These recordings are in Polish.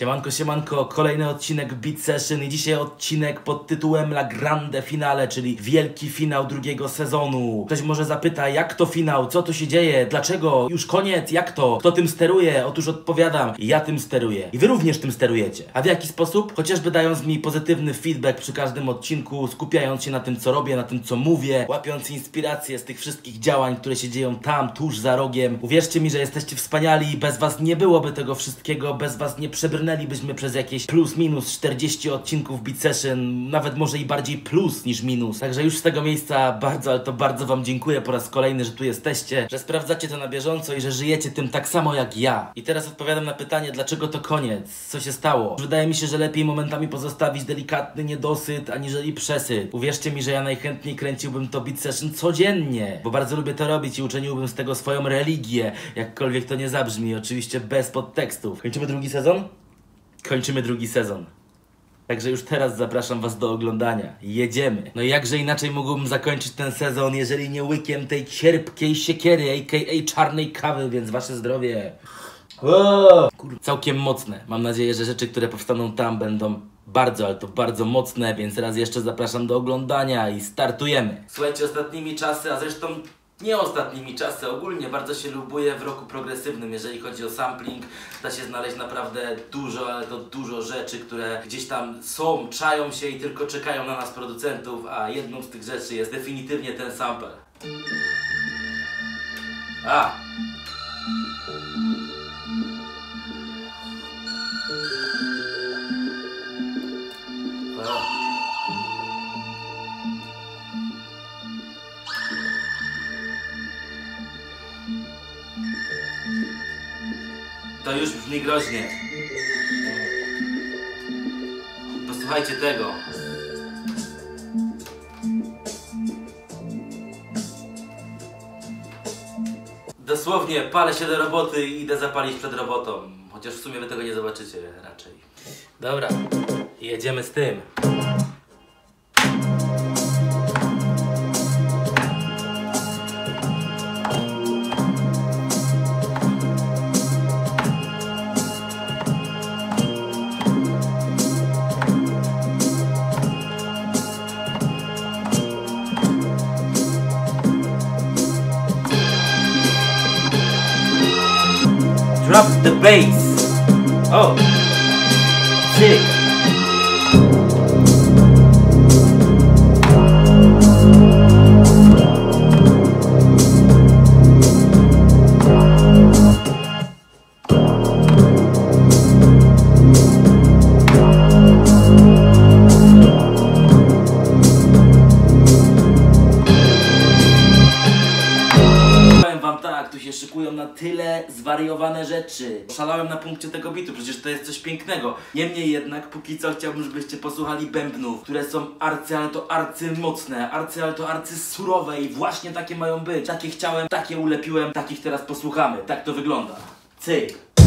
Siemanko, siemanko, kolejny odcinek Beat Session i dzisiaj odcinek pod tytułem La Grande Finale, czyli wielki finał drugiego sezonu. Ktoś może zapyta, jak to finał, co tu się dzieje, dlaczego, już koniec, jak to, kto tym steruje? Otóż odpowiadam, ja tym steruję i wy również tym sterujecie. A w jaki sposób? Chociażby dając mi pozytywny feedback przy każdym odcinku, skupiając się na tym, co robię, na tym, co mówię, łapiąc inspirację z tych wszystkich działań, które się dzieją tam, tuż za rogiem. Uwierzcie mi, że jesteście wspaniali, bez was nie byłoby tego wszystkiego, bez was nie przebrnęlibyśmy przez jakieś plus minus 40 odcinków Beat Session, nawet może i bardziej plus niż minus. Także już z tego miejsca bardzo, ale to bardzo wam dziękuję po raz kolejny, że tu jesteście, że sprawdzacie to na bieżąco i że żyjecie tym tak samo jak ja. I teraz odpowiadam na pytanie, dlaczego to koniec? Co się stało? Wydaje mi się, że lepiej momentami pozostawić delikatny niedosyt, aniżeli przesyt. Uwierzcie mi, że ja najchętniej kręciłbym to Beat Session codziennie, bo bardzo lubię to robić i uczyniłbym z tego swoją religię, jakkolwiek to nie zabrzmi, oczywiście bez podtekstów. Kończymy drugi sezon? Kończymy drugi sezon. Także już teraz zapraszam Was do oglądania. Jedziemy. No jakże inaczej mógłbym zakończyć ten sezon, jeżeli nie łykiem tej cierpkiej siekiery, a.k.a. czarnej kawy, więc Wasze zdrowie. Kur... Całkiem mocne. Mam nadzieję, że rzeczy, które powstaną tam będą bardzo, ale to bardzo mocne, więc raz jeszcze zapraszam do oglądania i startujemy. Słuchajcie, ostatnimi czasy, a zresztą nie ostatnimi czasy, ogólnie bardzo się lubuję w roku progresywnym, jeżeli chodzi o sampling. Da się znaleźć naprawdę dużo, ale to dużo rzeczy, które gdzieś tam są, czają się i tylko czekają na nas producentów, a jedną z tych rzeczy jest definitywnie ten sample. A! To już brzmi groźnie. Posłuchajcie tego. Dosłownie palę się do roboty i idę zapalić przed robotą. Chociaż w sumie wy tego nie zobaczycie raczej. Dobra, jedziemy z tym. Drop the bass. Oh. Sick. Szykują na tyle zwariowane rzeczy. Szalałem na punkcie tego bitu, przecież to jest coś pięknego. Niemniej jednak, póki co chciałbym, żebyście posłuchali bębnów, które są arcy, ale to arcy mocne, arcy, ale to arcy surowe i właśnie takie mają być. Takie chciałem, takie ulepiłem, takich teraz posłuchamy. Tak to wygląda. Cyk.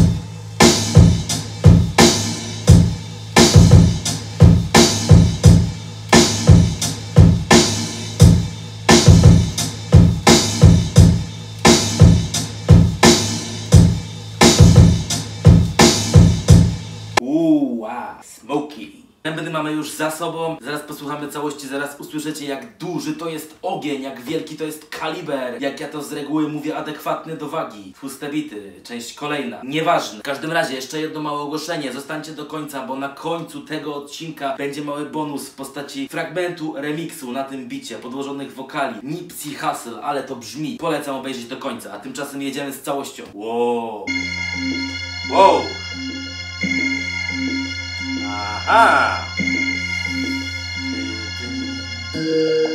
Smoky. Bębny mamy już za sobą, zaraz posłuchamy całości, zaraz usłyszycie jak duży to jest ogień, jak wielki to jest kaliber, jak ja to z reguły mówię adekwatny do wagi. Tłuste bity, część kolejna. Nieważne. W każdym razie jeszcze jedno małe ogłoszenie, zostańcie do końca, bo na końcu tego odcinka będzie mały bonus w postaci fragmentu remiksu na tym bicie, podłożonych wokali. Nipsey Hussle, ale to brzmi. Polecam obejrzeć do końca, a tymczasem jedziemy z całością. Wow. Wow. Aha! No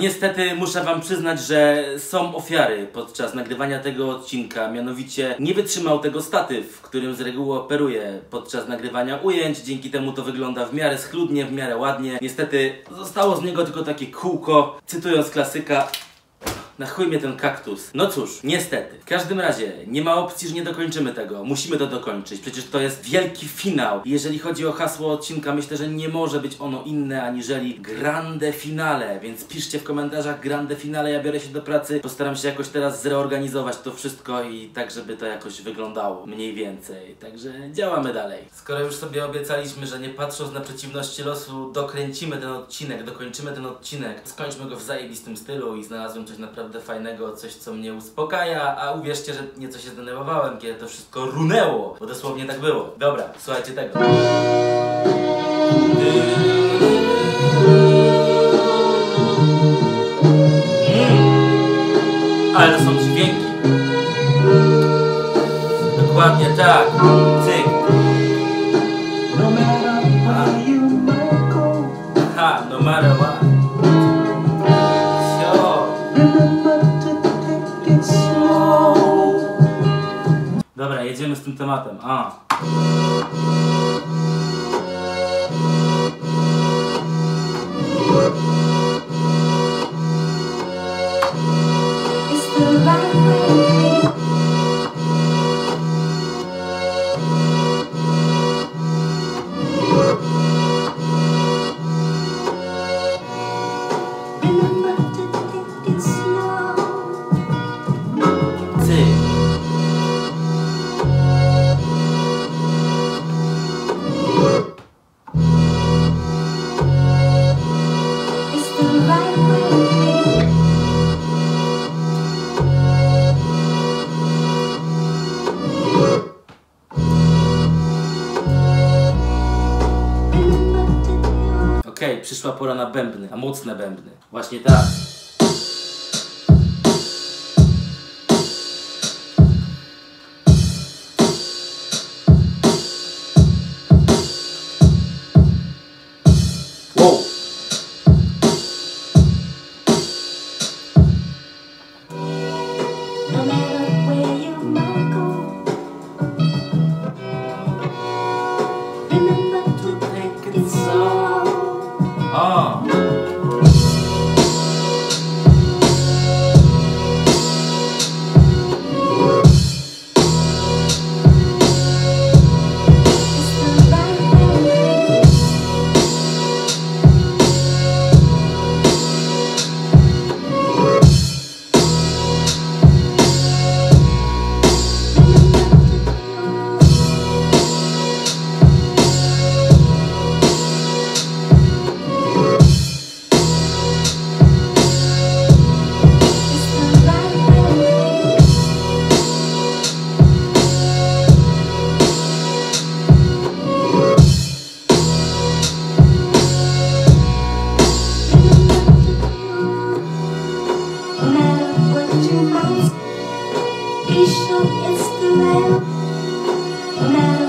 niestety muszę wam przyznać, że są ofiary podczas nagrywania tego odcinka. Mianowicie nie wytrzymał tego statyw, którym z reguły operuję podczas nagrywania ujęć. Dzięki temu to wygląda w miarę schludnie, w miarę ładnie. Niestety zostało z niego tylko takie kółko. Cytując klasyka, na chuj mnie ten kaktus. No cóż, niestety. W każdym razie, nie ma opcji, że nie dokończymy tego. Musimy to dokończyć. Przecież to jest wielki finał. Jeżeli chodzi o hasło odcinka, myślę, że nie może być ono inne aniżeli grande finale. Więc piszcie w komentarzach grande finale. Ja biorę się do pracy. Postaram się jakoś teraz zreorganizować to wszystko i tak, żeby to jakoś wyglądało. Mniej więcej. Także działamy dalej. Skoro już sobie obiecaliśmy, że nie patrząc na przeciwności losu, dokręcimy ten odcinek, dokończymy ten odcinek, skończmy go w zajebistym stylu i znalazłem coś naprawdę fajnego, coś co mnie uspokaja, a uwierzcie, że nieco się zdenerwowałem, kiedy to wszystko runęło, bo dosłownie tak było. Dobra, słuchajcie tego. Mm. Ale to są dźwięki. Dokładnie tak. Dobra, jedziemy z tym tematem. A. przyszła pora na bębny, a mocne bębny. Właśnie tak. Wow. is the land.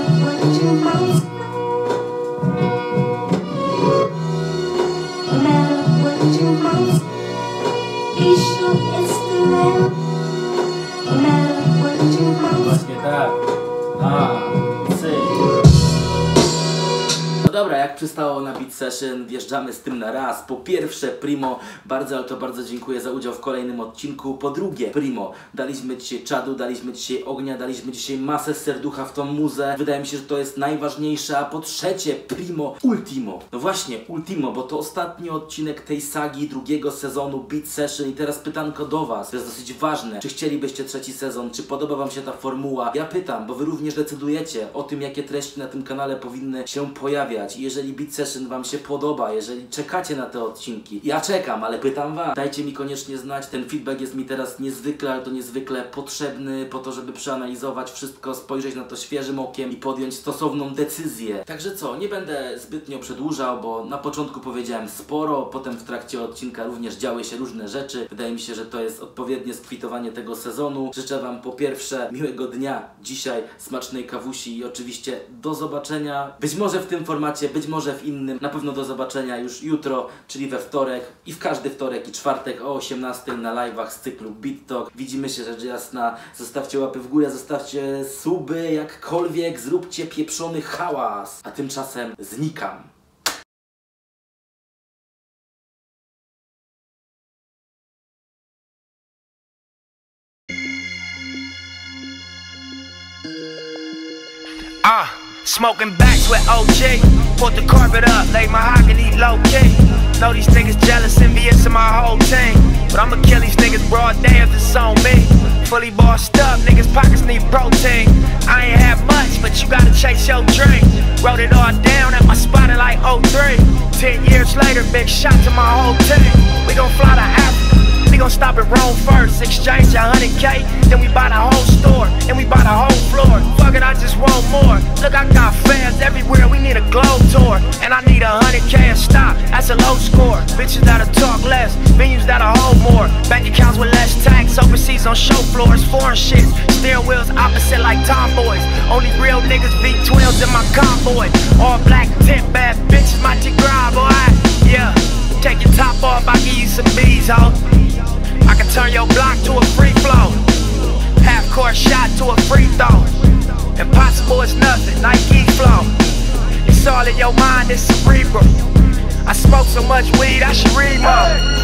Przystało na Beat Session, wjeżdżamy z tym na raz. Po pierwsze, Primo, bardzo, ale to bardzo dziękuję za udział w kolejnym odcinku. Po drugie, Primo, daliśmy dzisiaj czadu, daliśmy dzisiaj ognia, daliśmy dzisiaj masę serducha w tą muzę. Wydaje mi się, że to jest najważniejsze. A po trzecie, Primo, Ultimo. No właśnie, Ultimo, bo to ostatni odcinek tej sagi drugiego sezonu Beat Session i teraz pytanko do Was. To jest dosyć ważne. Czy chcielibyście trzeci sezon? Czy podoba Wam się ta formuła? Ja pytam, bo Wy również decydujecie o tym, jakie treści na tym kanale powinny się pojawiać. I jeżeli Beat Session Wam się podoba, jeżeli czekacie na te odcinki, ja czekam, ale pytam Was. Dajcie mi koniecznie znać. Ten feedback jest mi teraz niezwykle, ale to niezwykle potrzebny po to, żeby przeanalizować wszystko, spojrzeć na to świeżym okiem i podjąć stosowną decyzję. Także co, nie będę zbytnio przedłużał, bo na początku powiedziałem sporo, potem w trakcie odcinka również działy się różne rzeczy. Wydaje mi się, że to jest odpowiednie skwitowanie tego sezonu. Życzę Wam po pierwsze miłego dnia dzisiaj, smacznej kawusi i oczywiście do zobaczenia. Być może w tym formacie, być może może w innym. Na pewno do zobaczenia już jutro, czyli we wtorek i w każdy wtorek i czwartek o 18 na live'ach z cyklu Beat Talk. Widzimy się rzecz jasna. Zostawcie łapy w górę, zostawcie suby, jakkolwiek, zróbcie pieprzony hałas. A tymczasem znikam. Ah, smoking backs with OG. Put the carpet up, lay mahogany low key. Know these niggas jealous, envious of my whole team. But I'ma kill these niggas broad day if it's on me. Fully bossed up, niggas pockets need protein. I ain't have much, but you gotta chase your dream. Wrote it all down at my spot in like 03. Ten years later, big shot to my whole team. We gon' fly to Africa. We gon' stop at Rome first, exchange a hundred K, then we buy the whole store, and we buy the whole floor. I just want more. Look, I got fans everywhere, we need a globe tour, and I need a hundred K a stop, that's a low score. Bitches that'll talk less, venues that'll hold more, bank accounts with less tax, overseas on show floors, foreign shit. steering wheels opposite like tomboys. Only real niggas V12s in my convoy, all black tint bad bitches, my T boy. Yeah, take your top off, I give you some bees, ho. I can turn your block to a free flow. Half court shot to a free throw. Impossible is nothing, Nike flow. It's all in your mind, it's cerebral. I smoke so much weed, I should read more.